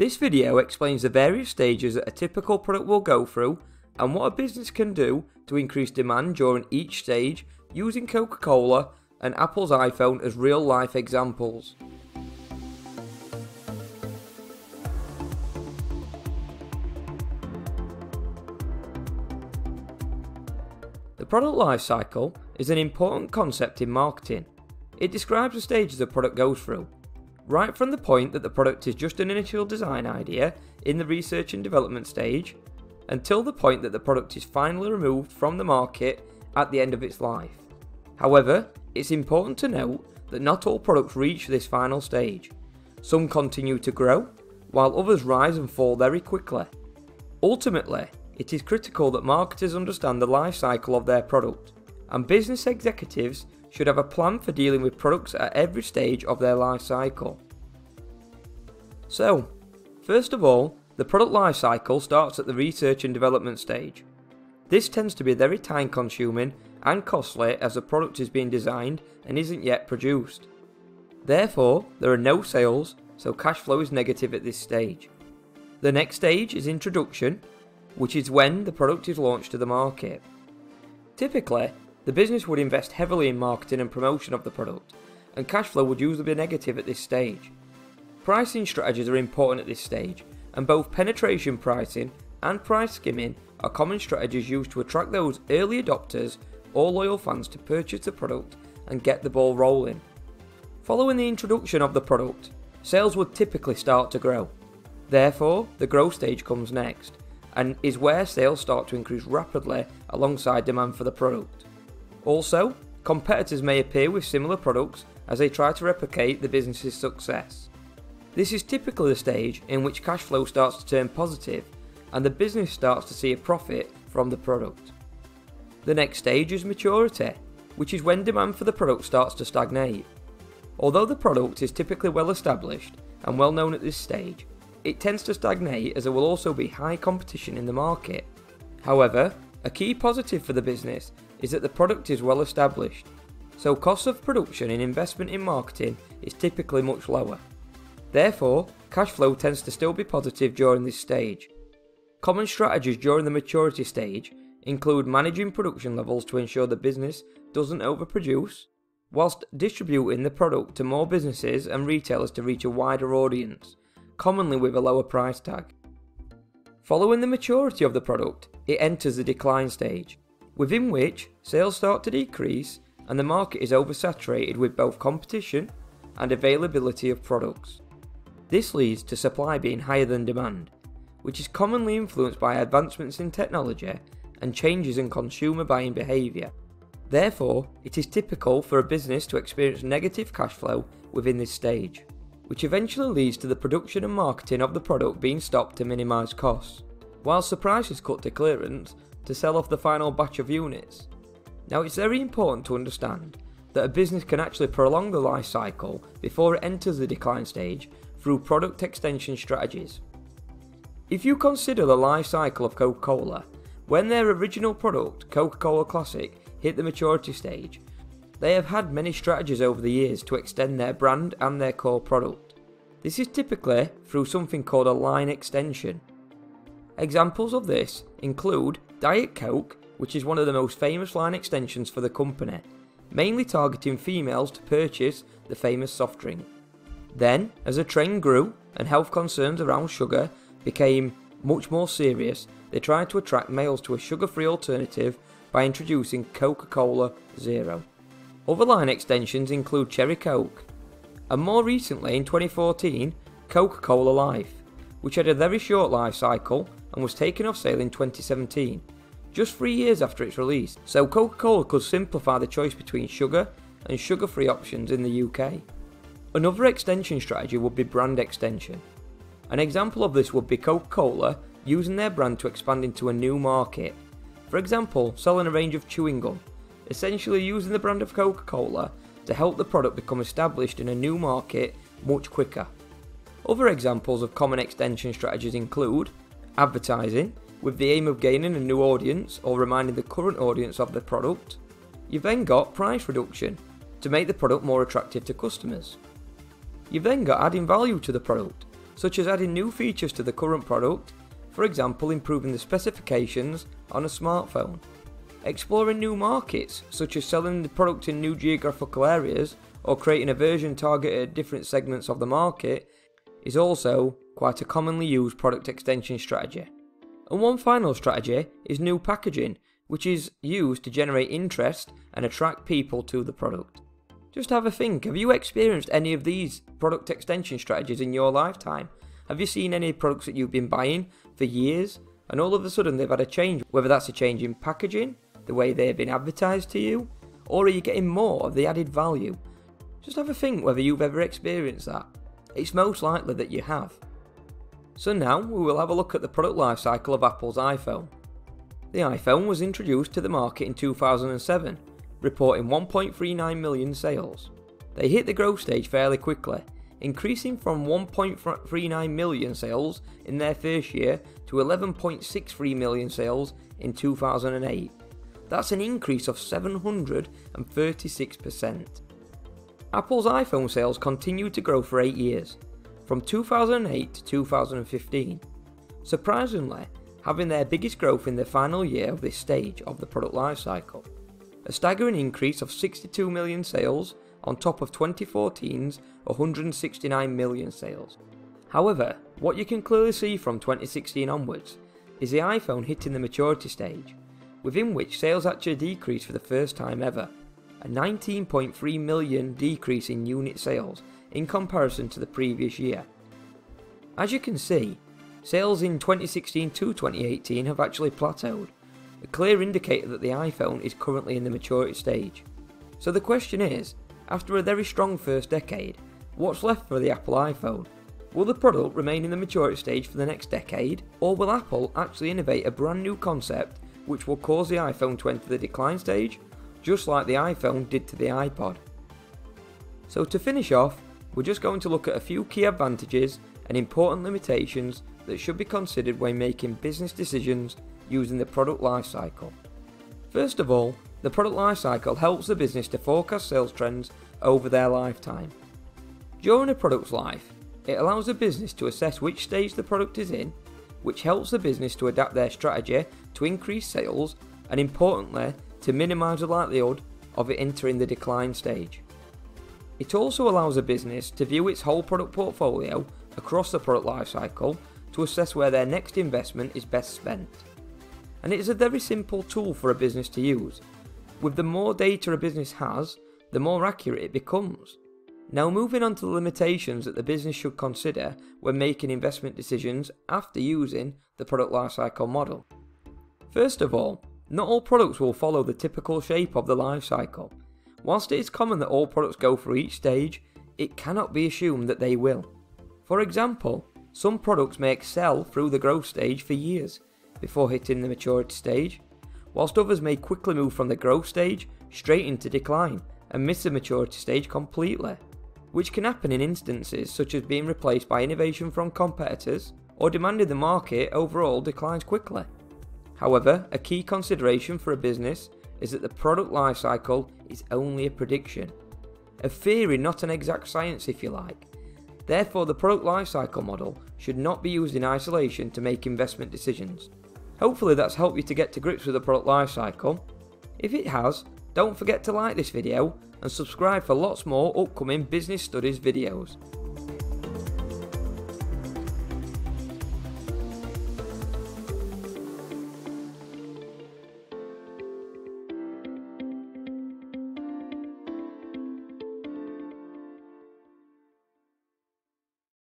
This video explains the various stages that a typical product will go through and what a business can do to increase demand during each stage using Coca-Cola and Apple's iPhone as real life examples. The product life cycle is an important concept in marketing. It describes the stages a product goes through, right from the point that the product is just an initial design idea in the research and development stage until the point that the product is finally removed from the market at the end of its life. However, it's important to note that not all products reach this final stage. Some continue to grow, while others rise and fall very quickly. Ultimately, it is critical that marketers understand the life cycle of their product, and business executives should have a plan for dealing with products at every stage of their life cycle. So, first of all, the product life cycle starts at the research and development stage. This tends to be very time consuming and costly as the product is being designed and isn't yet produced. Therefore, there are no sales, so cash flow is negative at this stage. The next stage is introduction, which is when the product is launched to the market. Typically, the business would invest heavily in marketing and promotion of the product, and cash flow would usually be negative at this stage. Pricing strategies are important at this stage, and both penetration pricing and price skimming are common strategies used to attract those early adopters or loyal fans to purchase the product and get the ball rolling. Following the introduction of the product, sales would typically start to grow. Therefore, the growth stage comes next, and is where sales start to increase rapidly alongside demand for the product. Also, competitors may appear with similar products as they try to replicate the business's success. This is typically the stage in which cash flow starts to turn positive and the business starts to see a profit from the product. The next stage is maturity, which is when demand for the product starts to stagnate. Although the product is typically well established and well known at this stage, it tends to stagnate as there will also be high competition in the market. However, a key positive for the business is that the product is well established, so cost of production and investment in marketing is typically much lower. Therefore, cash flow tends to still be positive during this stage. Common strategies during the maturity stage include managing production levels to ensure the business doesn't overproduce, whilst distributing the product to more businesses and retailers to reach a wider audience, commonly with a lower price tag. Following the maturity of the product, it enters the decline stage, within which sales start to decrease and the market is oversaturated with both competition and availability of products. This leads to supply being higher than demand, which is commonly influenced by advancements in technology and changes in consumer buying behaviour. Therefore, it is typical for a business to experience negative cash flow within this stage, which eventually leads to the production and marketing of the product being stopped to minimise costs, whilst the price is cut to clearance to sell off the final batch of units. Now, it's very important to understand that a business can actually prolong the life cycle before it enters the decline stage through product extension strategies. If you consider the life cycle of Coca Cola, when their original product, Coca Cola Classic, hit the maturity stage, they have had many strategies over the years to extend their brand and their core product. This is typically through something called a line extension. Examples of this include Diet Coke, which is one of the most famous line extensions for the company, mainly targeting females to purchase the famous soft drink. Then, as the trend grew and health concerns around sugar became much more serious, they tried to attract males to a sugar free alternative by introducing Coca Cola Zero. Other line extensions include Cherry Coke, and more recently in 2014, Coca Cola Life, which had a very short life cycle and was taken off sale in 2017, just three years after its release, so Coca Cola could simplify the choice between sugar and sugar free options in the UK. Another extension strategy would be brand extension. An example of this would be Coca Cola using their brand to expand into a new market. For example, selling a range of chewing gum, essentially using the brand of Coca Cola to help the product become established in a new market much quicker. Other examples of common extension strategies include advertising, with the aim of gaining a new audience or reminding the current audience of the product. You've then got price reduction, to make the product more attractive to customers. You've then got adding value to the product, such as adding new features to the current product, for example improving the specifications on a smartphone. Exploring new markets, such as selling the product in new geographical areas or creating a version targeted at different segments of the market, is also quite a commonly used product extension strategy. And one final strategy is new packaging, which is used to generate interest and attract people to the product. Just have a think have you experienced any of these product extension strategies in your lifetime? Have you seen any products that you've been buying for years and all of a sudden they've had a change, whether that's a change in packaging, the way they've been advertised to you, or are you getting more of the added value? Just have a think whether you've ever experienced that. It's most likely that you have. So now we will have a look at the product lifecycle of Apple's iPhone. The iPhone was introduced to the market in 2007, reporting 1.39 million sales. They hit the growth stage fairly quickly, increasing from 1.39 million sales in their first year to 11.63 million sales in 2008. That's an increase of 736%. Apple's iPhone sales continued to grow for 8 years, from 2008 to 2015. Surprisingly, having their biggest growth in the final year of this stage of the product lifecycle. A staggering increase of 62 million sales on top of 2014's 169 million sales. However, what you can clearly see from 2016 onwards is the iPhone hitting the maturity stage, within which sales actually decreased for the first time ever, a 19.3 million decrease in unit sales in comparison to the previous year. As you can see, Sales in 2016 to 2018 have actually plateaued, a clear indicator that the iPhone is currently in the maturity stage. So the question is, after a very strong first decade, what's left for the Apple iPhone? Will the product remain in the maturity stage for the next decade, or will Apple actually innovate a brand new concept which will cause the iPhone to enter the decline stage, just like the iPhone did to the iPod? So to finish off, we're just going to look at a few key advantages and important limitations that should be considered when making business decisions using the product lifecycle. First of all, the product lifecycle helps the business to forecast sales trends over their lifetime. During a product's life, it allows the business to assess which stage the product is in, which helps the business to adapt their strategy to increase sales and importantly, to minimise the likelihood of it entering the decline stage. It also allows a business to view its whole product portfolio across the product lifecycle to assess where their next investment is best spent. And it is a very simple tool for a business to use. With the more data a business has, the more accurate it becomes. Now, moving on to the limitations that the business should consider when making investment decisions after using the product lifecycle model. First of all, not all products will follow the typical shape of the lifecycle. Whilst it is common that all products go through each stage, it cannot be assumed that they will. For example, some products may excel through the growth stage for years before hitting the maturity stage, whilst others may quickly move from the growth stage straight into decline and miss the maturity stage completely, which can happen in instances such as being replaced by innovation from competitors or demanding the market overall declines quickly. However, a key consideration for a business is that the product lifecycle is only a prediction. A theory, not an exact science if you like, Therefore, the product lifecycle model should not be used in isolation to make investment decisions. Hopefully that's helped you to get to grips with the product lifecycle. If it has, don't forget to like this video and subscribe for lots more upcoming business studies videos.